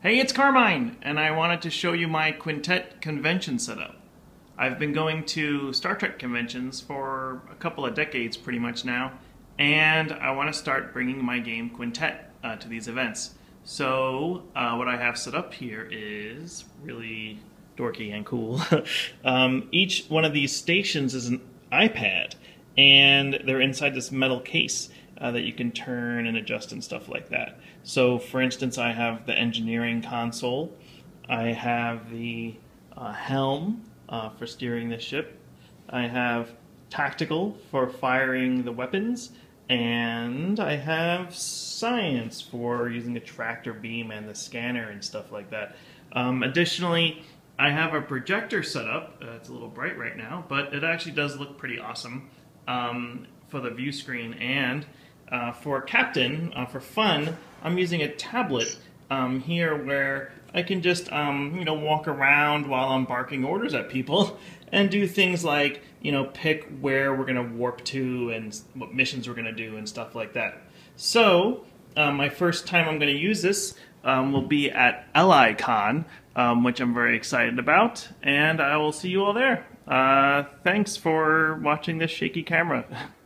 Hey, it's Carmine, and I wanted to show you my quintet convention setup. I've been going to Star Trek conventions for a couple of decades pretty much now, and I want to start bringing my game Quintet uh, to these events. So uh, what I have set up here is really dorky and cool. um, each one of these stations is an iPad, and they're inside this metal case uh, that you can turn and adjust and stuff like that. So, for instance, I have the engineering console, I have the uh, helm uh, for steering the ship, I have tactical for firing the weapons, and I have science for using the tractor beam and the scanner and stuff like that. Um, additionally, I have a projector set up. Uh, it's a little bright right now, but it actually does look pretty awesome um, for the view screen. And uh, for Captain, uh, for fun, I'm using a tablet um, here where I can just, um, you know, walk around while I'm barking orders at people and do things like, you know, pick where we're going to warp to and what missions we're going to do and stuff like that. So, um, my first time I'm going to use this um, will be at LICon, um, which I'm very excited about, and I will see you all there. Uh, thanks for watching this shaky camera.